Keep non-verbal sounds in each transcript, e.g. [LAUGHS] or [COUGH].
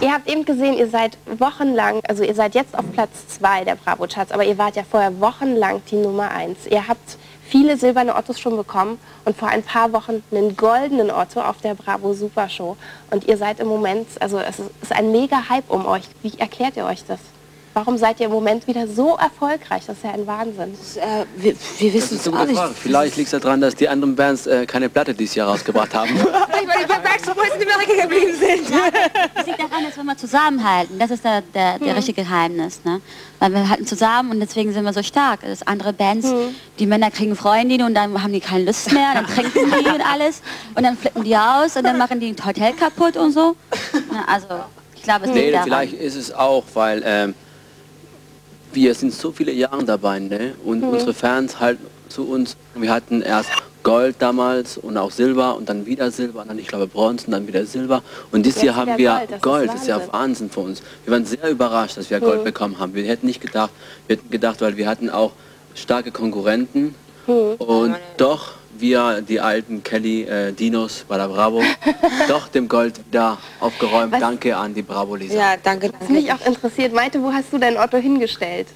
Ihr habt eben gesehen, ihr seid wochenlang, also ihr seid jetzt auf Platz 2 der Bravo-Charts, aber ihr wart ja vorher wochenlang die Nummer 1. Ihr habt viele silberne Ottos schon bekommen und vor ein paar Wochen einen goldenen Otto auf der Bravo Super Show. Und ihr seid im Moment, also es ist ein mega Hype um euch. Wie erklärt ihr euch das? Warum seid ihr im Moment wieder so erfolgreich? Das ist ja ein Wahnsinn. Das, äh, wir, wir wissen es auch nicht. Vielleicht liegt es daran, dass die anderen Bands äh, keine Platte dieses Jahr rausgebracht haben. Weil die Backstreet Boys in Amerika geblieben sind. Das liegt daran, dass wir mal zusammenhalten. Das ist der, der, der richtige Geheimnis. Ne? Weil wir halten zusammen und deswegen sind wir so stark. Das andere Bands, die Männer kriegen Freundinnen und dann haben die keine Lust mehr, dann trinken die und alles und dann flippen die aus und dann machen die ein Hotel kaputt und so. Na, also ich glaube, es liegt Nee, daran. vielleicht ist es auch, weil ähm, wir sind so viele Jahre dabei ne? und unsere Fans halten zu uns. Wir hatten erst Gold damals und auch Silber und dann wieder Silber, dann ich glaube Bronze und dann wieder Silber. Und dieses Jahr haben wir Gold, das ist Gold, das ist ja Wahnsinn. Wahnsinn für uns. Wir waren sehr überrascht, dass wir Gold bekommen haben. Wir hätten nicht gedacht, wir hätten gedacht, weil wir hatten auch starke Konkurrenten und doch wir, die alten Kelly äh, Dinos bei der Bravo, [LAUGHS] doch dem Gold wieder aufgeräumt. Was- Danke an die Bravo-Leser. Ja, danke, Was mich auch interessiert, Maite, wo hast du dein Otto hingestellt?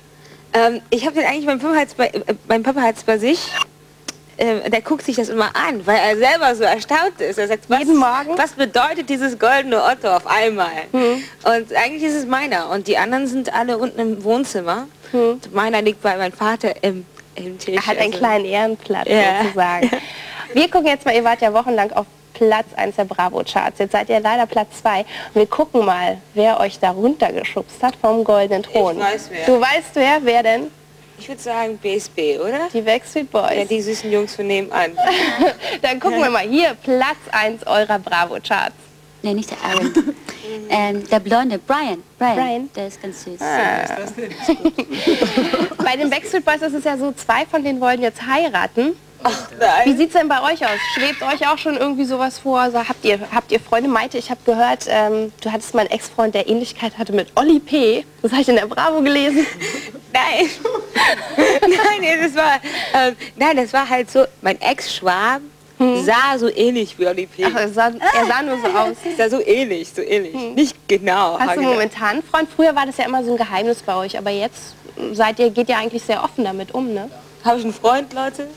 Ähm, ich habe den eigentlich, mein Papa bei, äh, mein Papa hat's bei sich. Ähm, der guckt sich das immer an, weil er selber so erstaunt ist. Er sagt, was, Jeden Morgen? was bedeutet dieses goldene Otto auf einmal? Und eigentlich ist es meiner. Und die anderen sind alle unten im Wohnzimmer. Und meiner liegt bei meinem Vater im, im Tisch. Er hat einen Also- kleinen Ehrenplatz Ja. sozusagen. [LAUGHS] Wir gucken jetzt mal, ihr wart ja wochenlang auf Platz 1 der Bravo-Charts. Jetzt seid ihr leider Platz 2. Und wir gucken mal, wer euch da runtergeschubst hat vom goldenen Thron. weiß wer. Du weißt wer? Wer denn? Ich würde sagen BSB, oder? Die Backstreet Boys. Ja, die süßen Jungs von nebenan. [LAUGHS] Dann gucken wir mal hier, Platz 1 eurer Bravo-Charts. Nee, nicht der Aaron. [LAUGHS] ähm, der Blonde, Brian. Brian. Brian. Der ist ganz süß. Bei den Backstreet Boys ist es ja so, zwei von denen wollen jetzt heiraten. Wie Nein. sieht's denn bei euch aus? Schwebt euch auch schon irgendwie sowas vor? Also habt ihr, habt ihr Freunde? Maite, ich habe gehört, ähm, du hattest mal einen Ex-Freund, der Ähnlichkeit hatte mit Olli P. Das habe ich in der Bravo gelesen. [LAUGHS] Nein. [LAUGHS] nein, das war, ähm, nein, das war halt so, mein Ex-Schwarm sah so ähnlich wie Oli P. Ach, er, sah, er sah nur so [LAUGHS] aus. Sah so ähnlich, so ähnlich. Nicht genau. Hast du momentan einen Freund? Früher war das ja immer so ein Geheimnis bei euch, aber jetzt seid ihr, geht ihr eigentlich sehr offen damit um, ne? Habe ich einen Freund, Leute?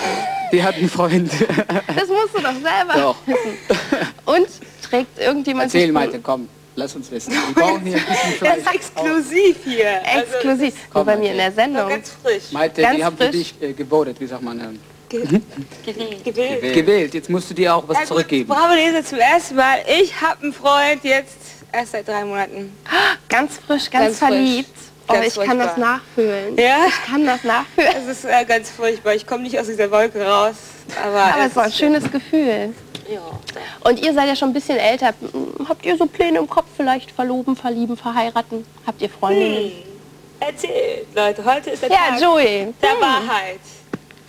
[LAUGHS] Die hat einen Freund. [LAUGHS] Das musst du doch selber Doch. wissen. Und trägt irgendjemand Erzähl, Maite, komm, lass uns wissen. Wir brauchen hier ein bisschen Das Fleisch. ist exklusiv hier. exklusiv? Also, Komm, bei mir in der Sendung. ganz frisch. Maite, Ganz die haben für dich äh, gebotet, wie sagt man, ähm, Gewählt. Gewählt. gewählt. Jetzt musst du dir auch was Also, zurückgeben. Bravo Leser zum ersten Mal. Ich habe einen Freund jetzt erst seit drei Monaten. Ganz frisch, ganz, Ganz frisch. verliebt. Oh, Ganz ich kann das furchtbar. nachfühlen. Ja? Ich kann das nachfühlen. Es ist äh, ganz furchtbar. Ich komme nicht aus dieser Wolke raus. Aber, Aber es war ein schönes Gefühl. Ja. Und ihr seid ja schon ein bisschen älter. Habt ihr so Pläne im Kopf vielleicht? Verloben, verlieben, verheiraten? Habt ihr Freundinnen? Erzählt, Leute. Heute ist der Ja, Tag Joey. der Wahrheit.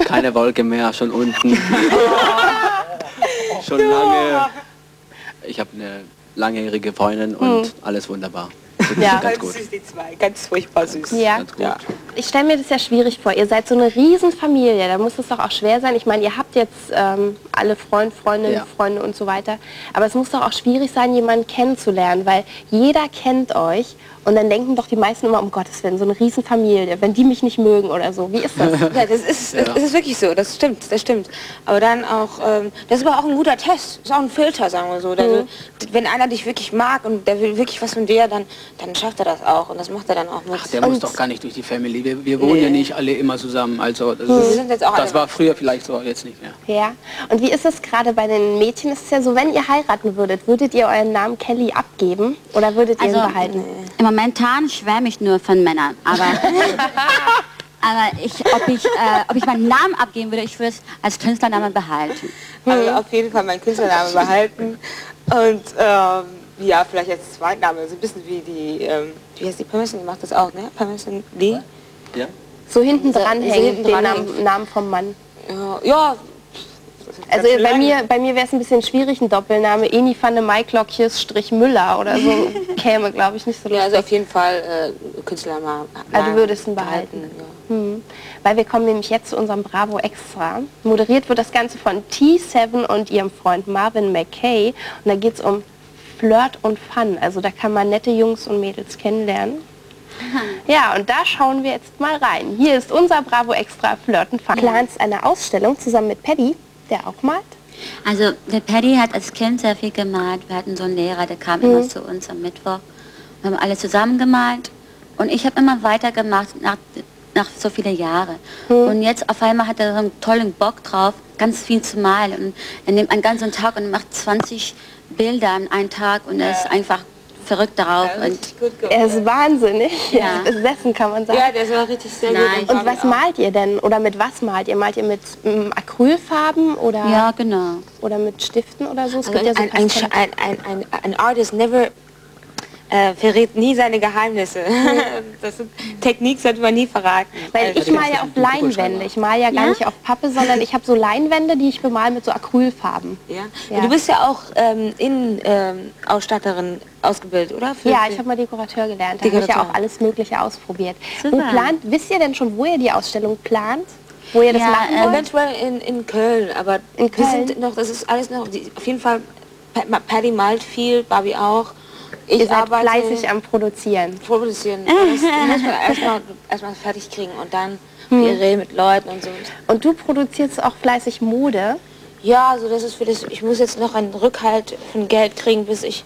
Keine Wolke mehr, schon unten. [LAUGHS] schon lange. Ich habe eine langjährige Freundin und alles wunderbar. Mir Ja. ganz Ganz gut. süß, die zwei. Ganz furchtbar süß. Ja. Ja. Ich stelle mir das ja schwierig vor. Ihr seid so eine Riesenfamilie. Da muss es doch auch schwer sein. Ich meine, ihr habt jetzt ähm, alle Freund, Freundinnen, Ja. Freunde und so weiter. Aber es muss doch auch schwierig sein, jemanden kennenzulernen, weil jeder kennt euch. Und dann denken doch die meisten immer, um Gottes Willen, so eine Riesenfamilie, wenn die mich nicht mögen oder so. Wie ist das? [LAUGHS] Ja, das ist, das ist wirklich so, das stimmt, das stimmt. Aber dann auch, ähm, das ist aber auch ein guter Test, ist auch ein Filter, sagen wir so. Der will, wenn einer dich wirklich mag und der will wirklich was von dir, dann, dann schafft er das auch und das macht er dann auch mit. Ach, der muss doch gar nicht durch die Family. Wir, wir wohnen ja nicht alle immer zusammen. Also das, Wir ist, sind jetzt auch das war früher vielleicht so, jetzt nicht mehr. Ja. Und wie ist es gerade bei den Mädchen? Ist es ja so, wenn ihr heiraten würdet, würdet ihr euren Namen Kelly abgeben oder würdet ihr Also ihn behalten? im Momentan schwärme ich nur von Männern, aber, [LAUGHS] aber ich, ob, ich, äh, ob ich meinen Namen abgeben würde, ich würde es als Künstlernamen behalten. Also auf jeden Fall meinen Künstlernamen behalten und ähm, ja, vielleicht als Zweitname, so ein bisschen wie die, ähm, wie heißt die Permission, die macht das auch, ne? Permission Lee? Ja? So hinten dran so hängen, den Namen, Namen vom Mann. Ja, ja. Also bei lange. mir, bei mir wäre es ein bisschen schwierig, ein Doppelname. Eni van de Maiklokjes Strich Müller oder so [LAUGHS] käme, glaube ich, nicht so Ja, also auf jeden Fall äh, Künstlernamen. Also du würdest ihn behalten. ja. Hm. Weil wir kommen nämlich jetzt zu unserem Bravo Extra. Moderiert wird das Ganze von T7 und ihrem Freund Marvin McKay. Und da geht es um Flirt und Fun. Also da kann man nette Jungs und Mädels kennenlernen. [LAUGHS] Ja, und da schauen wir jetzt mal rein. Hier ist unser Bravo Extra Flirt und Fun. Planst eine Ausstellung zusammen mit Paddy, der auch malt. Also der Paddy hat als Kind sehr viel gemalt. Wir hatten so einen Lehrer, der kam immer zu uns am Mittwoch. Wir haben alle zusammen gemalt und ich habe immer weitergemacht nach, nach so viele Jahre. Und jetzt auf einmal hat er so einen tollen Bock drauf, ganz viel zu malen. Und er nimmt einen ganzen Tag und macht 20 Bilder an einen Tag und er ist einfach verrückt darauf. Und Er ist wahnsinnig. Ja. [LAUGHS] Besessen kann man sagen. Ja, der ist auch richtig sehr Nein. gut. Und was malt ihr denn? Oder mit was malt ihr? Malt ihr mit ähm, Acrylfarben oder, ja, genau. oder mit Stiften oder so? Es Also gibt ja so ein, ein, ein, ein, ein, ein Artist never äh, verrät nie seine Geheimnisse. [LAUGHS] das sind, Technik sollte man nie verraten. Weil ich mal ja auf Leinwände. Ich mal ja gar Ja? nicht auf Pappe, sondern ich habe so Leinwände, die ich bemal mit so Acrylfarben. Ja? Ja. Du bist ja auch ähm, Innenausstatterin ausgebildet, oder? Für- Ja, ich habe mal Dekorateur gelernt. Da habe ich ja auch alles Mögliche ausprobiert. Super. Wo plant, wisst ihr denn schon, wo ihr die Ausstellung plant? Wo ihr das Ja, machen ähm, wollt? Eventuell in, in Köln, aber In wir Köln? sind noch, das ist alles noch, die, auf jeden Fall, Pa- Paddy malt viel, Barbie auch. Ich Ihr seid arbeite fleißig am Produzieren. produzieren. Das muss man erstmal erstmal fertig kriegen und dann wir reden mit Leuten und so. Und du produzierst auch fleißig Mode. Ja, also das ist für das, ich muss jetzt noch einen Rückhalt von Geld kriegen, bis ich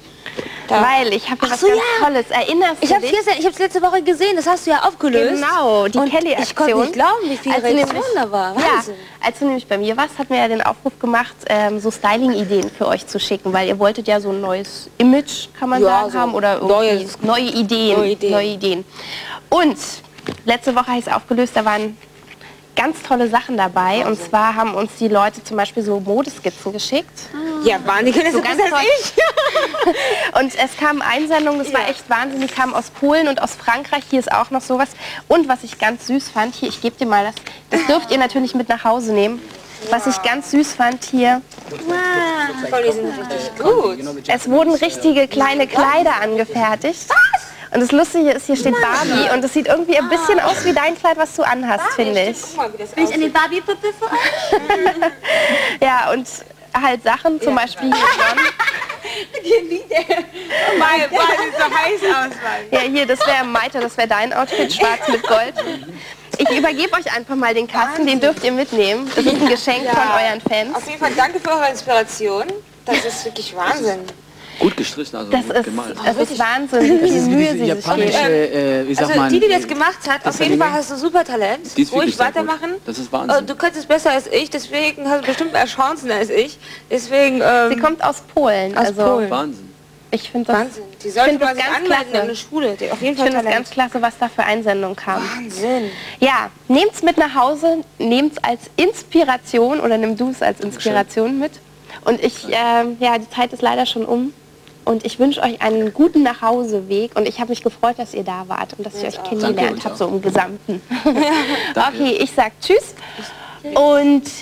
da... Weil ich habe was so, ganz ja. Tolles. Erinnerst ich du habe dich? es ich hab's letzte Woche gesehen, das hast du ja aufgelöst. Genau, die Kelly-Aktion. Ich konnte nicht glauben, wie Reaktionen nämlich- da war. Ja, als du nämlich bei mir warst, hat mir ja den Aufruf gemacht, ähm, so Styling-Ideen für euch zu schicken, weil ihr wolltet ja so ein neues Image, kann man Ja, sagen, so haben oder irgendwie neues- neue Ideen, neue Ideen. neue Ideen. Und letzte Woche habe ich es aufgelöst, da waren ganz tolle Sachen dabei. Und zwar haben uns die Leute zum Beispiel so Modeskizzen geschickt. Ja, waren das So ganz toll. ich. [LAUGHS] Und es kamen Einsendungen, das war Ja. echt wahnsinnig, die kamen aus Polen und aus Frankreich. Hier ist auch noch sowas. Und was ich ganz süß fand, hier, ich gebe dir mal das, das dürft ihr natürlich mit nach Hause nehmen. Was ich ganz süß fand hier, Voll, die sind richtig gut. es wurden richtige kleine Kleider angefertigt. Und das Lustige ist, hier steht Barbie und es sieht irgendwie ein bisschen aus wie dein Kleid, was du anhast, finde ich. Guck mal, wie das Bin ich eine Barbie-Puppe für euch? [LAUGHS] Ja, und halt Sachen, zum Beispiel [LAUGHS] hier. Oh mein Gott, sieht so heiß aus, Mann. Ja, hier, das wäre Maite, das wäre dein Outfit, schwarz mit Gold. Ich übergebe euch einfach mal den Kasten, den dürft ihr mitnehmen. Das ist ein Geschenk von euren Fans. Auf jeden Fall danke für eure Inspiration. Das ist wirklich Wahnsinn. Gut gestrichen, also Das gut ist, gemalt. das ist Wahnsinn, wie viel Mühe sie sich geben. äh, wie sagt Also man, die, die das gemacht hat, auf jeden? Fall hast du super Talent. Die ist Ruhig sehr gut. weitermachen. Das ist Äh, Wahnsinn. Du kannst es besser als ich, deswegen hast du bestimmt mehr Chancen als ich. Deswegen, ähm, Sie kommt aus Polen. Aus also Polen. Wahnsinn. ich finde das, Wahnsinn. Die sollte das sich ganz anmelden klasse. eine Schule. Die auf jeden ich Fall finde es Talent. ganz klasse, was da für Einsendungen kam. Wahnsinn. Ja, nehmt's mit nach Hause, nehmt's als Inspiration oder nimm du es als Inspiration mit. Und ich, ähm, ja, die Zeit ist leider schon um. Und ich wünsche euch einen guten Nachhauseweg. Und ich habe mich gefreut, dass ihr da wart und dass ich euch kennengelernt uns habt, auch. so im [LAUGHS] Gesamten. [LAUGHS] okay, ich sag Tschüss. Und